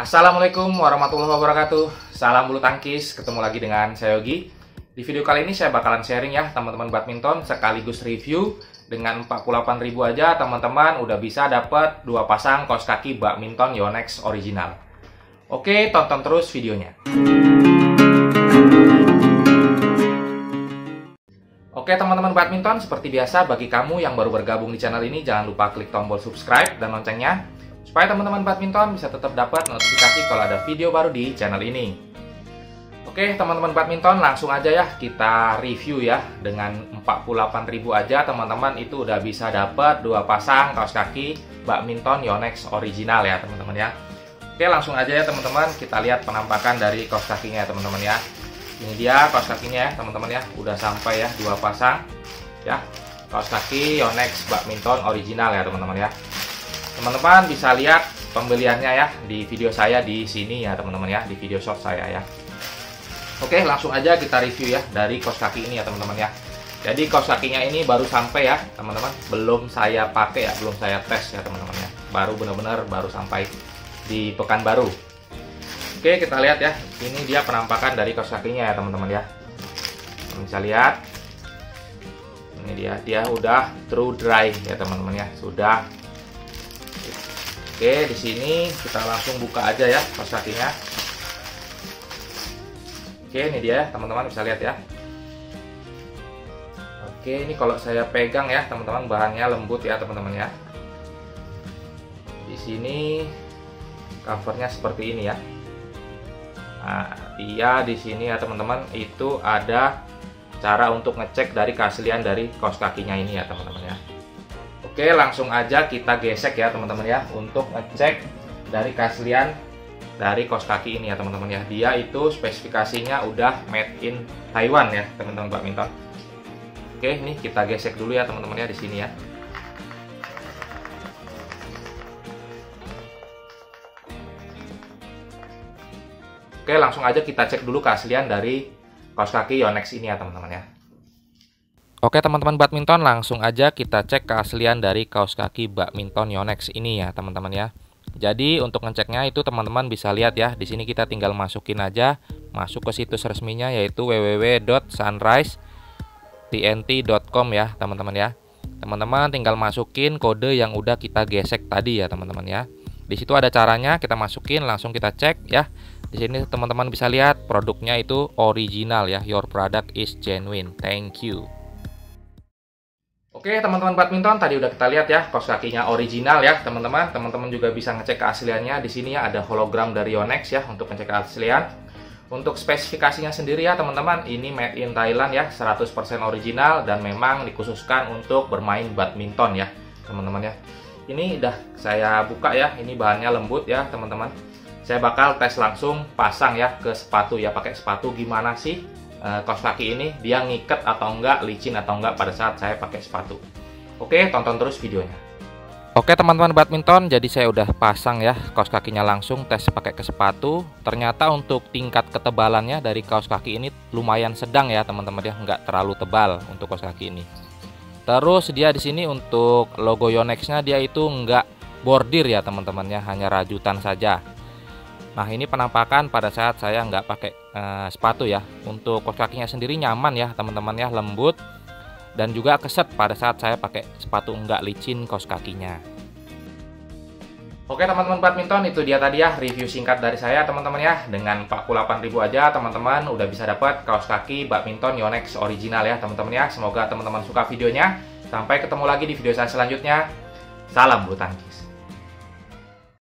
Assalamualaikum warahmatullahi wabarakatuh. Salam bulu tangkis, ketemu lagi dengan saya Yogi. Di video kali ini saya bakalan sharing ya teman-teman badminton sekaligus review. Dengan 48.000 aja teman-teman udah bisa dapat dua pasang kaos kaki badminton Yonex original. Oke tonton terus videonya. Oke teman-teman badminton, seperti biasa bagi kamu yang baru bergabung di channel ini jangan lupa klik tombol subscribe dan loncengnya supaya teman-teman badminton bisa tetap dapat notifikasi kalau ada video baru di channel ini. Oke, teman-teman badminton langsung aja ya kita review ya. Dengan 48.000 aja teman-teman itu udah bisa dapat dua pasang kaos kaki badminton Yonex original ya, teman-teman ya. Oke, langsung aja ya teman-teman kita lihat penampakan dari kaos kakinya ya, teman-teman ya. Ini dia kaos kakinya ya, teman-teman ya. Udah sampai ya dua pasang ya. Kaos kaki Yonex badminton original ya, teman-teman ya. Teman-teman bisa lihat pembeliannya ya di video saya di sini ya teman-teman ya, di video short saya ya. Oke, langsung aja kita review ya dari kaos kaki ini ya teman-teman ya. Jadi kaos kakinya ini baru sampai ya teman-teman, belum saya pakai ya, belum saya tes ya teman-teman ya. Baru benar-benar baru sampai di Pekanbaru. Oke, kita lihat ya. Ini dia penampakan dari kaos kakinya ya teman-teman ya. Bisa lihat. Ini dia, dia udah true dry ya teman-teman ya. Sudah Oke, di sini kita langsung buka aja ya kaos kakinya. Oke, ini dia teman-teman bisa lihat ya. Oke, ini kalau saya pegang ya teman-teman bahannya lembut ya teman-teman ya. Di sini covernya seperti ini ya. Nah, dia di sini ya teman-teman itu ada cara untuk ngecek dari keaslian dari kaos kakinya ini ya teman-teman ya. Oke, langsung aja kita gesek ya teman-teman ya untuk ngecek dari keaslian dari kaos kaki ini ya teman-teman ya. Dia itu spesifikasinya udah made in Taiwan ya teman-teman badminton. Oke, ini kita gesek dulu ya teman-teman ya di sini ya. Oke, langsung aja kita cek dulu keaslian dari kaos kaki Yonex ini ya teman-teman ya. Oke teman-teman badminton langsung aja kita cek keaslian dari kaos kaki badminton Yonex ini ya teman-teman ya. Jadi untuk ngeceknya itu teman-teman bisa lihat ya. Di sini kita tinggal masukin aja masuk ke situs resminya yaitu www.sunrise.tnt.com ya teman-teman ya. Teman-teman tinggal masukin kode yang udah kita gesek tadi ya teman-teman ya. Di situ ada caranya kita masukin langsung kita cek ya. Di sini teman-teman bisa lihat produknya itu original ya. Your product is genuine. Thank you. Oke teman-teman badminton tadi udah kita lihat ya kaos kakinya original ya teman-teman. Teman-teman juga bisa ngecek keasliannya. Di sini ya ada hologram dari Yonex ya untuk ngecek keaslian. Untuk spesifikasinya sendiri ya teman-teman ini made in Thailand ya 100% original dan memang dikhususkan untuk bermain badminton ya teman-teman ya. Ini udah saya buka ya ini bahannya lembut ya teman-teman. Saya bakal tes langsung pasang ya ke sepatu ya. Pakai sepatu gimana sih uh, kaos kaki ini dia ngikat atau enggak, licin atau enggak pada saat saya pakai sepatu. Oke, tonton terus videonya. Oke teman-teman badminton, jadi saya udah pasang ya kaos kakinya langsung tes pakai ke sepatu. Ternyata untuk tingkat ketebalannya dari kaos kaki ini lumayan sedang ya teman-teman ya, nggak terlalu tebal untuk kaos kaki ini. Terus dia di sini untuk logo Yonex-nya dia itu nggak bordir ya teman-teman ya, hanya rajutan saja. Nah ini penampakan pada saat saya nggak pakai uh, sepatu ya. Untuk kos kakinya sendiri nyaman ya teman-teman ya lembut. Dan juga keset pada saat saya pakai sepatu nggak licin kos kakinya. Oke teman-teman badminton itu dia tadi ya review singkat dari saya teman-teman ya. Dengan 48.000 aja teman-teman udah bisa dapat kaos kaki badminton Yonex original ya teman-teman ya. Semoga teman-teman suka videonya. Sampai ketemu lagi di video saya selanjutnya. Salam bulu tangkis